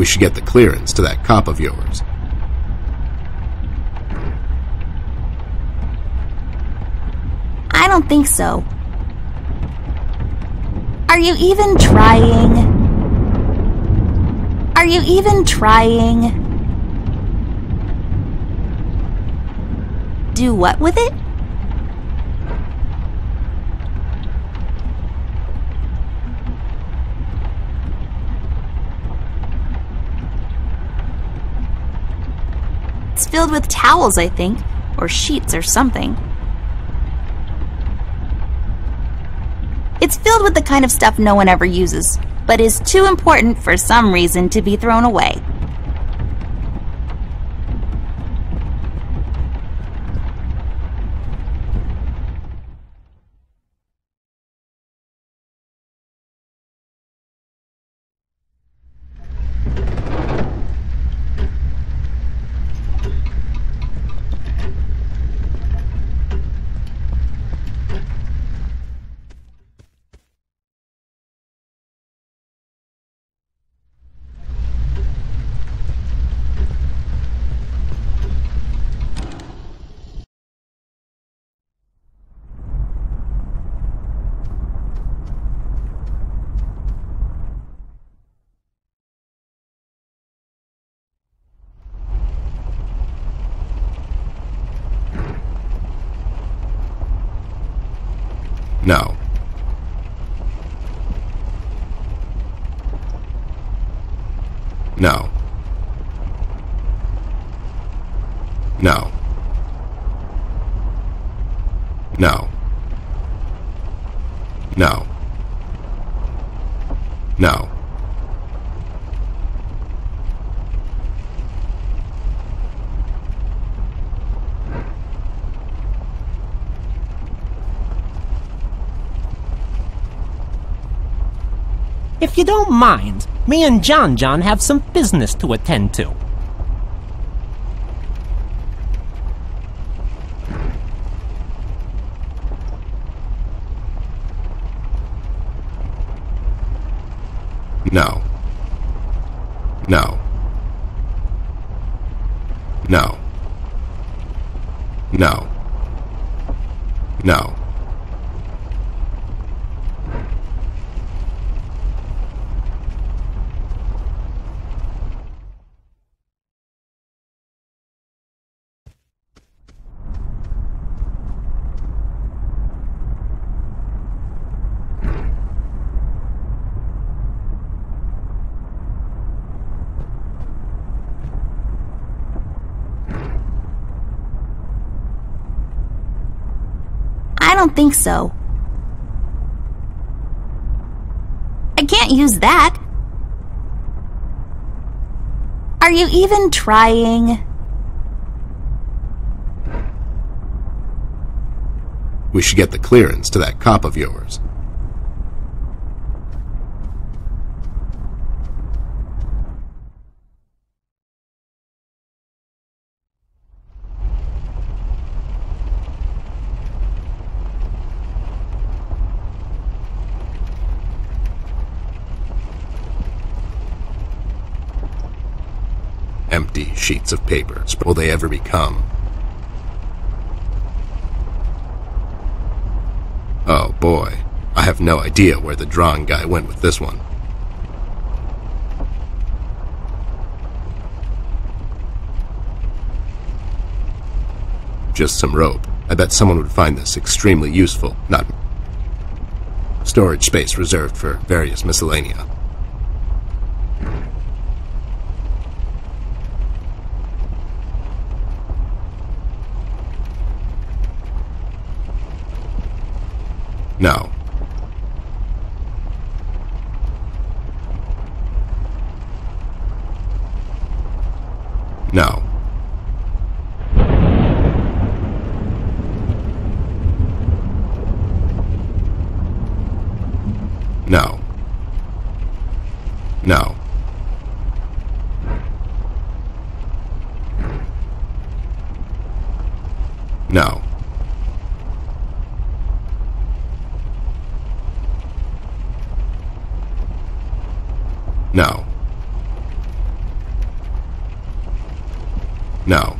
We should get the clearance to that cop of yours. I don't think so. Are you even trying? Are you even trying? Do what with it? Filled with towels, I think, or sheets or something. It's filled with the kind of stuff no one ever uses, but is too important for some reason to be thrown away. No. No. No. No. No. No. If you don't mind, me and John John have some business to attend to. No. No. No. No. No. I don't think so. I can't use that. Are you even trying? We should get the clearance to that cop of yours. Sheets of paper. Will they ever become? Oh boy, I have no idea where the drawing guy went with this one. Just some rope. I bet someone would find this extremely useful. Not storage space reserved for various miscellanea. No. No. No. No. No. No.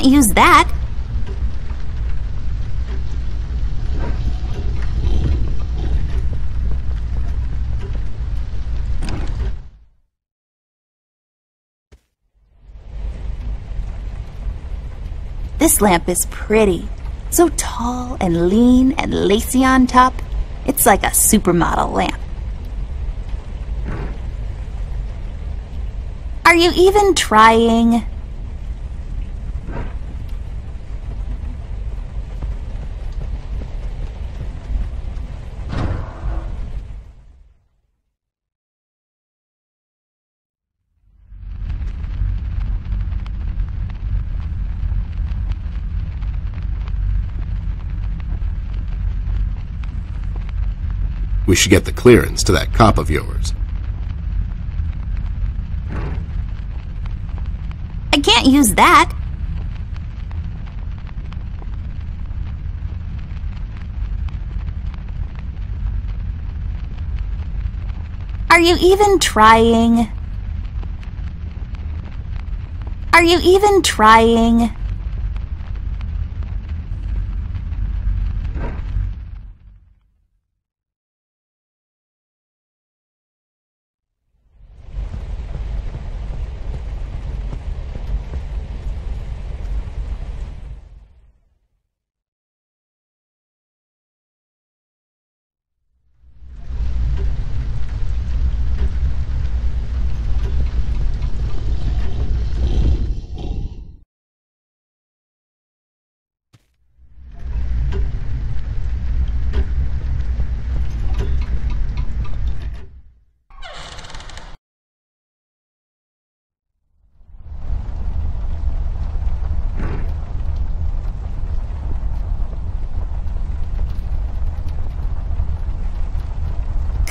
Can't use that. This lamp is pretty. So tall and lean and lacy on top. It's like a supermodel lamp. Are you even trying? We should get the clearance to that cop of yours. I can't use that. Are you even trying? Are you even trying?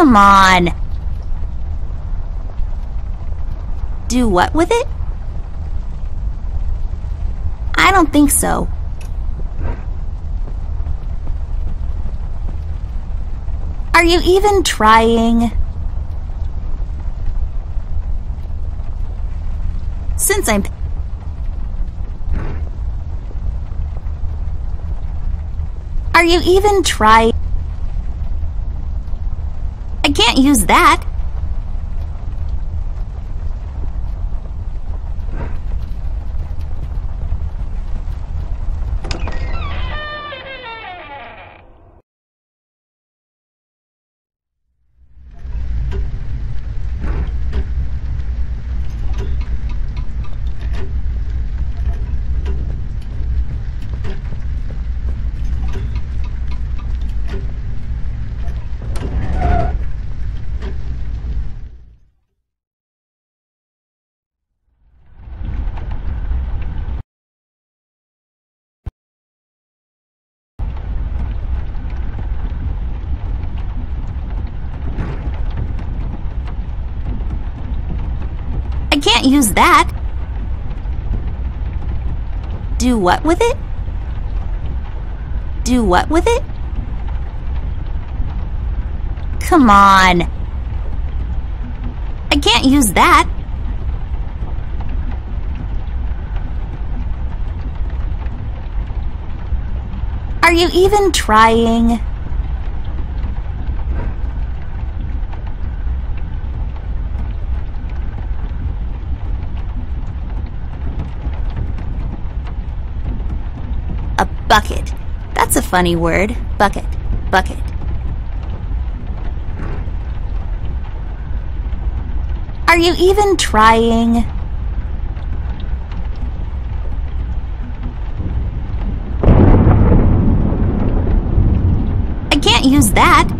Come on. Do what with it? I don't think so. Are you even trying? Since I'm. Are you even trying? I can't can't use that. Do what with it? Do what with it? Come on. I can't use that. Are you even trying? A bucket. That's a funny word. Bucket. Bucket. Are you even trying? I can't use that.